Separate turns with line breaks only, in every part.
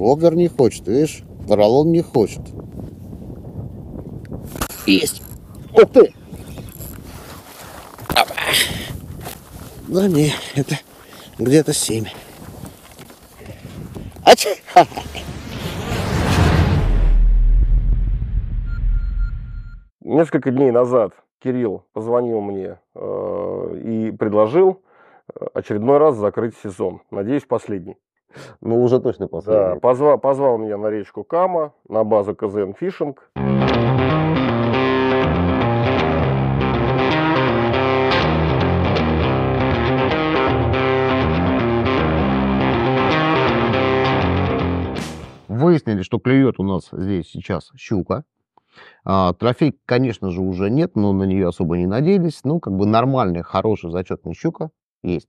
Воблер не хочет, видишь? Поролон не хочет. Есть. Ух ты! Опа. Да не, это где-то семь. Ач!
Несколько дней назад Кирилл позвонил мне э, и предложил э, очередной раз закрыть сезон. Надеюсь, последний.
Ну, уже точно
Да,
последний.
позвал, позвал меня на речку Кама, на базу КЗН Фишинг.
Выяснили, что клюет у нас здесь сейчас щука. А, трофей, конечно же, уже нет, но на нее особо не надеялись. Ну, как бы нормальная, хорошая, зачетная щука есть.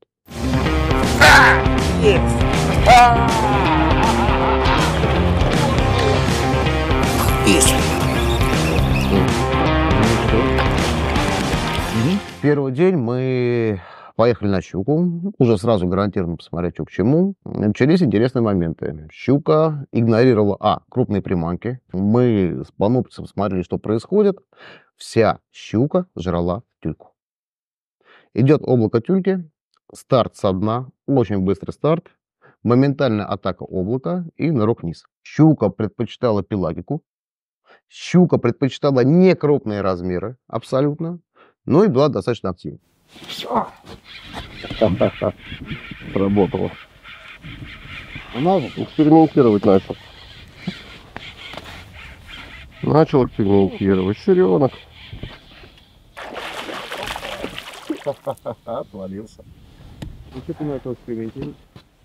Первый день мы поехали на щуку. Уже сразу гарантированно посмотреть, что к чему. Начались интересные моменты. Щука игнорировала, а, крупные приманки. Мы с панопцем смотрели, что происходит. Вся щука жрала тюльку. Идет облако тюльки, старт со дна, очень быстрый старт, моментальная атака облака и нырок вниз. Щука предпочитала пелагику, щука предпочитала некрупные размеры абсолютно, но и была достаточно активна.
Сработало. Она экспериментировать начал. Начал экспериментировать. Серенок.
Отвалился. И что ты начал экспериментировать?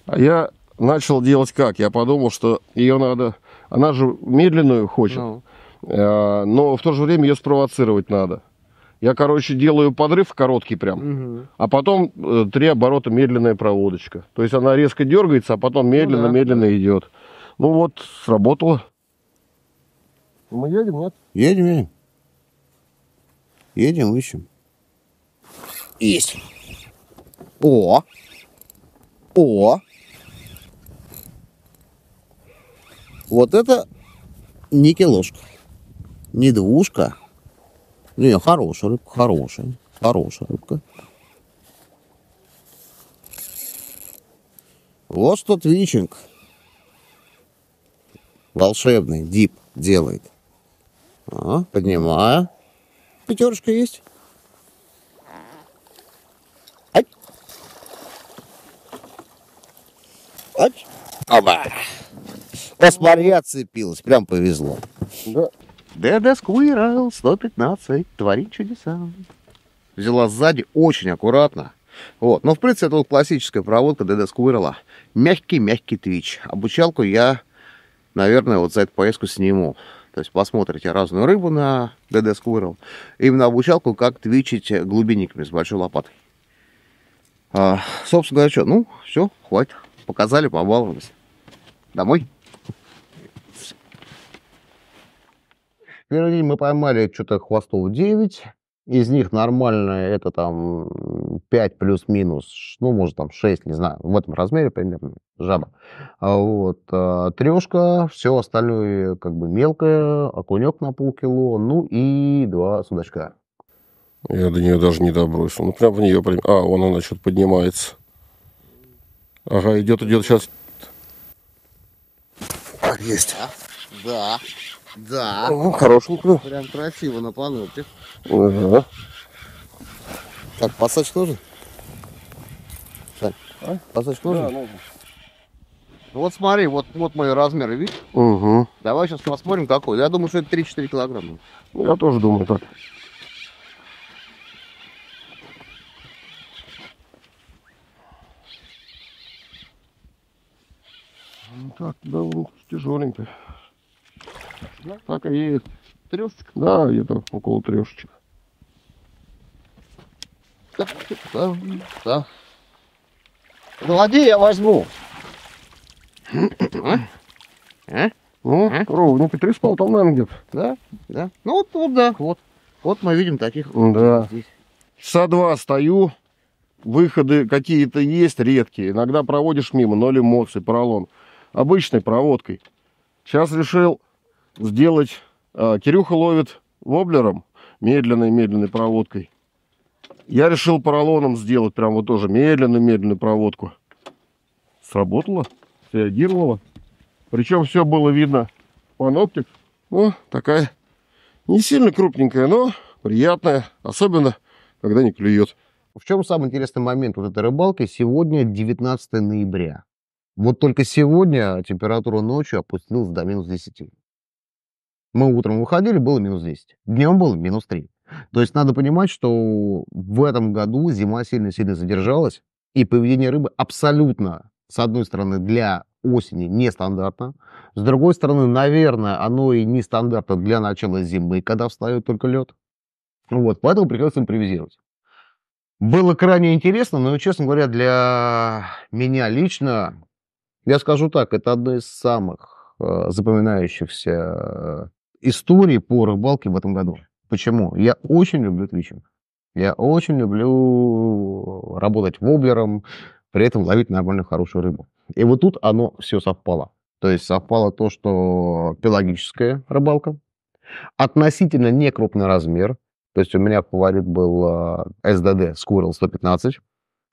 А я начал делать как? Я подумал, что ее надо... Она же медленную хочет,
Ну,
э, но в то же время ее спровоцировать надо. Я, короче, делаю подрыв короткий прям,
мгм.
а потом э, три оборота медленная проводочка. То есть она резко дергается, а потом
Ну да,
медленно-медленно идет. Ну вот, сработало. Мы едем, нет?
Едем, едем. Едем, ищем. Есть. О! О! Вот это не килошка. Не двушка. Не, хорошая рыбка, хорошая. Хорошая рыбка. Вот что твичинг. Волшебный дип делает. А, поднимаю. Пятерочка есть. Ать. Оба. Посмотри, отцепилась. Прям повезло.
Да.
Деда Сквирл 115. Творит чудеса. Взяла сзади очень аккуратно. Вот. Но, в принципе, это вот классическая проводка Деда Сквирла. Мягкий-мягкий твич. Обучалку я, наверное, вот за эту поездку сниму. То есть посмотрите разную рыбу на DD Squirrel. Именно обучалку, как твичить глубинниками с большой лопатой. А, собственно говоря, что, ну, все, хватит. Показали, побаловались. Домой. Первый день мы поймали что-то хвостов 9. Из них нормальное это там 5 плюс-минус, ну, может, там 6, не знаю, в этом размере примерно, жаба. А Вот, трешка, все остальное как бы мелкое, окунек на полкило, ну и два судачка.
Я до нее даже не добросил. Ну, прям в нее... прям- А, вон она что-то поднимается. Ага, идет, идет сейчас. Так, есть.
Да, да,
Ну, хорошенькую.
прям красиво на панелке.
Ага.
Так, пассаж нужен? Сань,
А?
пассаж
Да,
нужен?
нужно.
Вот смотри, вот, вот мои размеры, видишь?
Угу.
Давай сейчас посмотрим, какой. Я думаю, что это 3-4 килограмма.
Ну, я тоже думаю так. Ну, так, да, ну, тяжеленькая. Так и есть.
Трешечка?
Да, где-то около трешечек.
Да, да, да. Я возьму. А? А?
Ну,
А?
ровненько, три с полтом, наверное, где-то.
Да, да. Ну вот, вот, да, вот. Вот мы видим таких
Да.
здесь.
Часа два стою, выходы какие-то есть редкие. Иногда проводишь мимо, ноль эмоций, поролон. Обычной проводкой. Сейчас решил сделать... А, Кирюха ловит воблером, медленной-медленной проводкой. Я решил поролоном сделать прям вот тоже медленную-медленную проводку. Сработало, среагировало. Причем все было видно паноптик. Ну, такая не сильно крупненькая, но приятная. Особенно, когда не клюет.
В чем самый интересный момент вот этой рыбалки? Сегодня 19 ноября. Вот только сегодня температура ночью опустилась до минус 10. Мы утром выходили, было минус 10. Днем было минус 3. То есть надо понимать, что в этом году зима сильно-сильно задержалась, и поведение рыбы абсолютно, с одной стороны, для осени нестандартно, с другой стороны, наверное, оно и нестандартно для начала зимы, когда встает только лед. Вот, поэтому приходится импровизировать. Было крайне интересно, но, честно говоря, для меня лично, я скажу так, это одна из самых э, запоминающихся э, историй по рыбалке в этом году. Почему? Я очень люблю твичинг. Я очень люблю работать воблером, при этом ловить нормальную хорошую рыбу. И вот тут оно все совпало. То есть совпало то, что пелагическая рыбалка, относительно не крупный размер, то есть у меня фаворит был SDD Squirrel 115.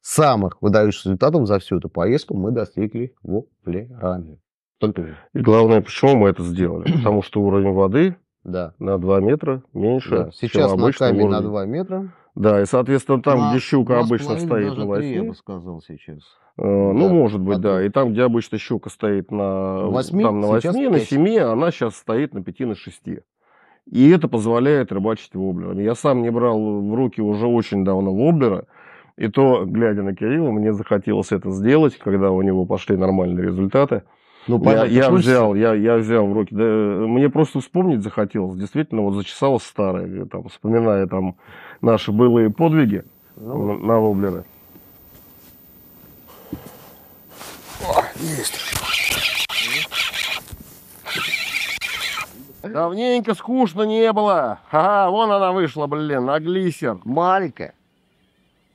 Самых выдающихся результатов за всю эту поездку мы достигли в Плеране.
Только И главное, почему мы это сделали? Потому что уровень воды да. на 2 метра меньше, да.
Сейчас чем на камень на 2 метра.
Да, и, соответственно, там, на, где щука обычно стоит на 8...
я бы сказал сейчас.
Э, ну, да, может быть, да. И там, где обычно щука стоит на 8, там, на 8 на 7, она сейчас стоит на 5, на 6. И это позволяет рыбачить воблерами. Я сам не брал в руки уже очень давно воблера. И то, глядя на Кирилла, мне захотелось это сделать, когда у него пошли нормальные результаты. Ну, я, я взял, я, я взял в руки. Да, мне просто вспомнить захотелось. Действительно, вот зачесалось старое, там, вспоминая там наши былые подвиги ну. на, на воблеры. О, есть. Давненько скучно не было. Ага, вон она вышла, блин, на глиссер.
Маленькая.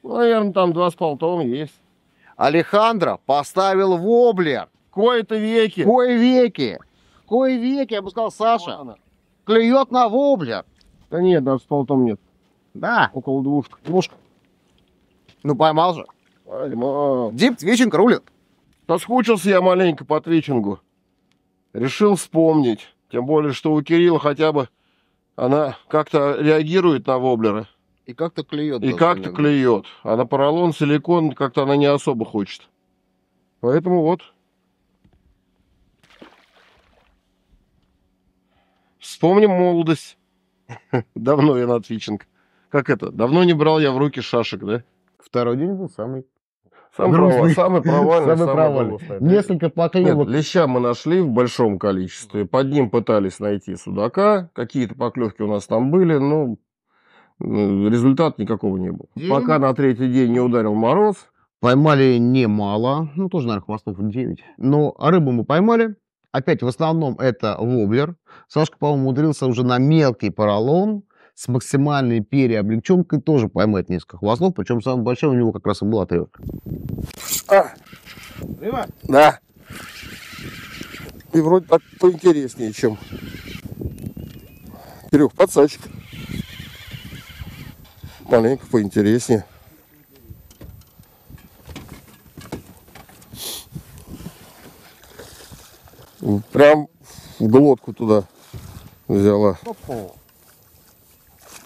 Наверное, там два с полтом есть.
Алехандро поставил воблер.
Кое-то веки.
Кое веки. Кое веки, я бы сказал, Саша. Клюет на воблер.
Да нет, даже с полтом нет.
Да.
Около двушка.
Двушка. Ну, поймал же.
Поймал.
Дип, твичинг рулит.
Соскучился я маленько по твичингу. Решил вспомнить. Тем более, что у Кирилла хотя бы она как-то реагирует на воблеры.
И как-то клюет.
И как-то клюет. А на поролон, силикон как-то она не особо хочет. Поэтому вот. Вспомним молодость. Давно я на твичинг. Как это? Давно не брал я в руки шашек, да?
Второй день был самый
Самый, провал, самый провальный.
Самый провальный. Несколько поклевок.
Нет, леща мы нашли в большом количестве. Под ним пытались найти судака. Какие-то поклевки у нас там были, но результата никакого не было. День. Пока на третий день не ударил мороз.
Поймали немало, ну тоже, наверное, хвостов 9. Но рыбу мы поймали. Опять в основном это воблер. Сашка, по-моему, умудрился уже на мелкий поролон с максимальной переоблегченкой тоже поймать несколько хвостов, причем самый большой у него как раз и была тревка.
А, Рыба? Да. И вроде так поинтереснее, чем Кирюх, подсачек. Маленько поинтереснее. Прям в глотку туда взяла. Опа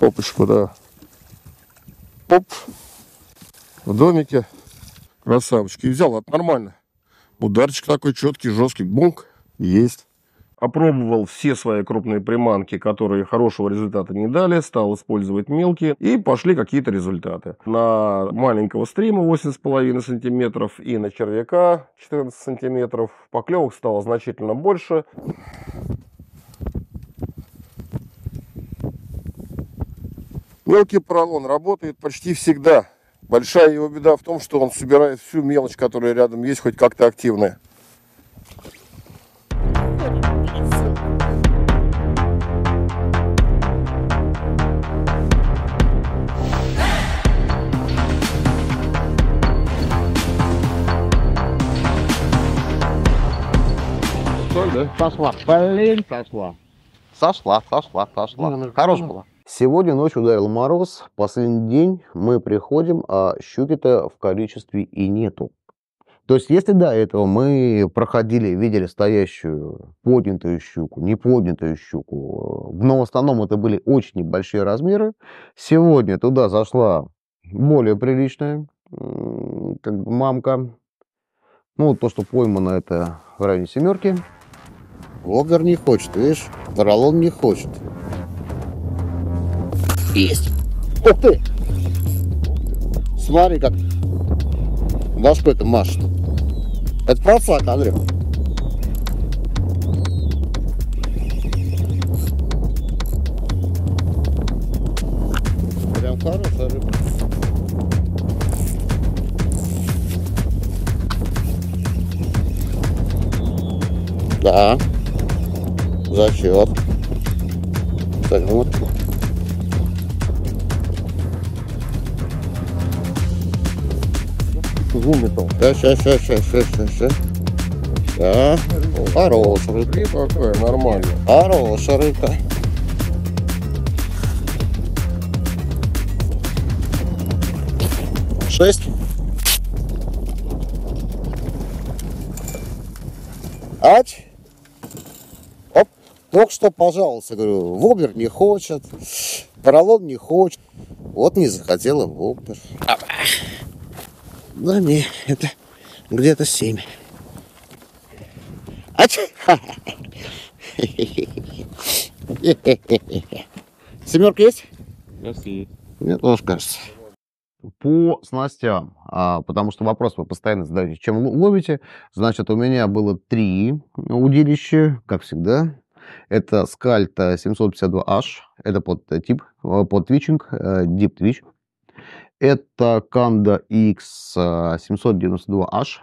попочку, да. Оп. В домике. Красавчики. И взял, это нормально. Ударчик такой четкий, жесткий. Бунк. Есть. Опробовал все свои крупные приманки, которые хорошего результата не дали, стал использовать мелкие, и пошли какие-то результаты. На маленького стрима 8,5 сантиметров и на червяка 14 сантиметров поклевок стало значительно больше. Мелкий поролон работает почти всегда. Большая его беда в том, что он собирает всю мелочь, которая рядом есть, хоть как-то активная. Да?
Сошла. Блин, сошла. Сошла, сошла, сошла.
Ну,
Хорош
ну.
была. Сегодня ночью ударил мороз. Последний день мы приходим, а щуки-то в количестве и нету. То есть, если до этого мы проходили, видели стоящую поднятую щуку, неподнятую щуку, но в основном это были очень небольшие размеры, сегодня туда зашла более приличная как бы мамка. Ну, вот то, что поймано, это в районе семерки. Логар не хочет, видишь? Поролон не хочет. Есть! Ух ты! Смотри, как башкой-то машет. Это процак, Андрей. Прям хорошая рыба. Да. Зачет. Так, вот.
Зумитал.
Сейчас, сейчас, сейчас, сейчас, сейчас, сейчас. Да. Хорошая рыбка.
И такая, нормально.
Хорошая рыбка. Шесть. Ать. Только что пожаловался, говорю, воблер не хочет, поролон не хочет. Вот не захотела воблер. Да не, это где-то семь. Ать. Семерка есть? Мне тоже кажется. По снастям, а, потому что вопрос вы постоянно задаете, чем ловите. Значит, у меня было три удилища, как всегда. Это скальта 752H, это под э, тип, э, под твичинг, э, deep twitch. Это Kanda X 792H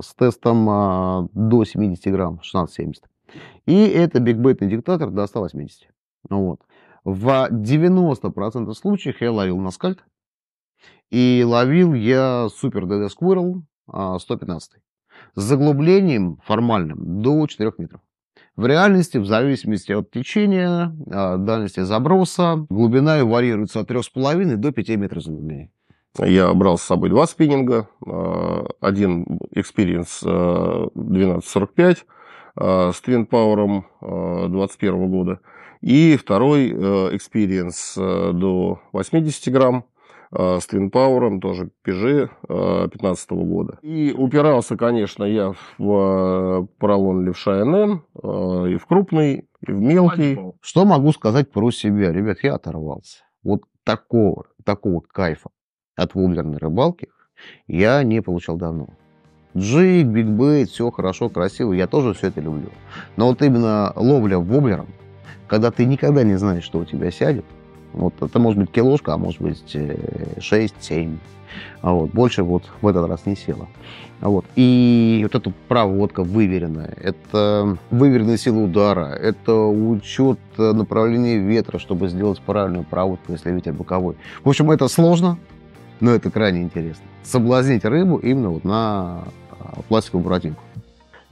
с тестом до 70 грамм, 16,70. И это бигбейтный диктатор до 180. Ну вот. В 90% случаев я ловил на скальт. И ловил я Super DD Squirrel а, 115. С заглублением формальным до 4 метров. В реальности, в зависимости от течения, а, дальности заброса, глубина варьируется от 3,5 до 5 метров заглубления.
Я брал с собой два спиннинга. э, Один Experience э, 1245 э, с Twin Power 21 года. И второй э, Experience до 80 грамм с Twin Power, тоже PG 15 года. И упирался, конечно, я в э, поролон левша НН, э, и в крупный, и в мелкий.
Что могу сказать про себя? Ребят, я оторвался. Вот такого, такого кайфа от воблерной рыбалки я не получал давно. Джиг, бигбейт, все хорошо, красиво, я тоже все это люблю. Но вот именно ловля воблером, когда ты никогда не знаешь, что у тебя сядет, вот это может быть килошка, а может быть 6-7. А вот, больше вот в этот раз не села. А вот. И вот эта проводка выверенная, это выверенная сила удара, это учет э, направления ветра, чтобы сделать правильную проводку, если ветер боковой. В общем, это сложно, но это крайне интересно. Соблазнить рыбу именно вот на а, пластиковую буратинку.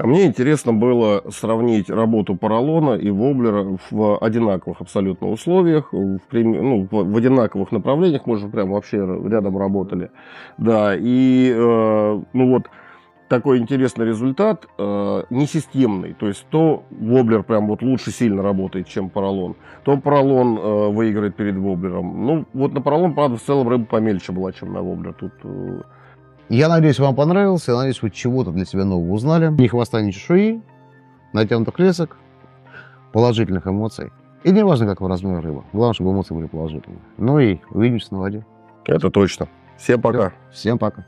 А мне интересно было сравнить работу поролона и воблера в одинаковых абсолютно условиях, в, ну, в одинаковых направлениях, мы же прям вообще рядом работали. Да, и э, ну вот такой интересный результат, э, несистемный. То есть то воблер прям вот лучше сильно работает, чем поролон, то поролон э, выиграет перед воблером. Ну вот на поролон, правда, в целом рыба помельче была, чем на воблер. Тут э,
Я надеюсь, вам понравился, я надеюсь, вы чего-то для себя нового узнали. Ни хвоста, ни чешуи, натянутых лесок, положительных эмоций. И не важно, какого размера рыба. Главное, чтобы эмоции были положительные. Ну и увидимся на воде.
это точно. Всем пока.
Всем пока.